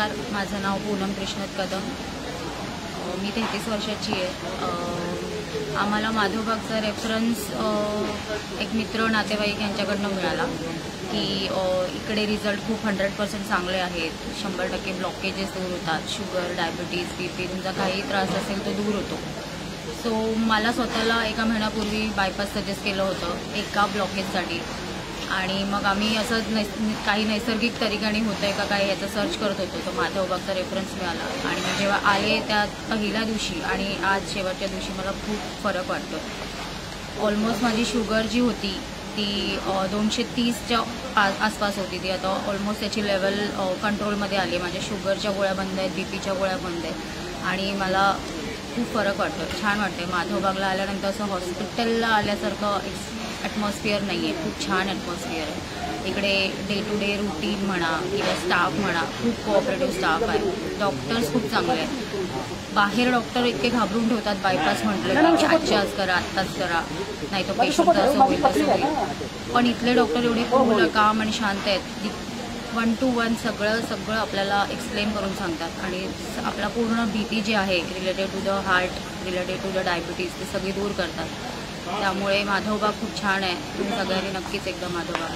नमस्कार माझं नाव पूनम कृष्णत कदम. मी तेहतीस वर्षाची आहे. आम्हाला माधवबागचा रेफरन्स एक मित्र नातेवाईक यांच्याकडनं मिळाला की इकडे रिझल्ट खूप हंड्रेड पर्सेंट चांगले आहेत. शंभर टक्के ब्लॉकेजेस दूर होतात. शुगर डायबिटीज बी पी तुमचा काही त्रास असेल तो दूर होतो. सो मला स्वतःला एका महिन्यापूर्वी बायपास सजेस्ट केलं होतं एका ब्लॉकेजसाठी आणि मग आम्ही असं नैस काही नैसर्गिक तरीकाने होतं आहे का काय याचं सर्च करत होतो. तो माधवबागचा रेफरन्स मिळाला. आणि मी जेव्हा आले त्या पहिल्या दिवशी आणि आज शेवटच्या दिवशी मला खूप फरक वाटतो. ऑलमोस्ट माझी शुगर जी होती ती दोनशे तीसच्या आसपास होती ती. आता ऑलमोस्ट त्याची लेवल कंट्रोलमध्ये आली. आहे माझ्या शुगरच्या गोळ्या बंद आहेत बी पीच्या गोळ्या बंद आहेत. आणि मला खूप फरक वाटतो. छान वाटते माधवबागला आल्यानंतर असं हॉस्पिटलला आल्यासारखं ॲटमॉस्फिअर नाही आहे खूप छान ॲटमॉस्फिअर आहे. इकडे डे टू डे रुटीन म्हणा किंवा स्टाफ म्हणा खूप कोऑपरेटिव्ह स्टाफ आहे डॉक्टर्स खूप चांगले आहेत. बाहेर डॉक्टर इतके घाबरून ठेवतात बायपास म्हटलं की आजच्या आज करा आत्ताच करा. नाही तर पेशंट असं होईल तसं होईल. पण इथले डॉक्टर एवढे कूल काम आणि शांत आहेत वन टू वन सगळं सगळं आपल्याला एक्सप्लेन करून सांगतात. आणि आपला पूर्ण भीती जी आहे related to the heart related to the diabetes ते सगळी दूर करतात. त्यामुळे माधवबा खूप छान आहे. तुम्ही सगळ्यांनी नक्कीच एकदा माधवबा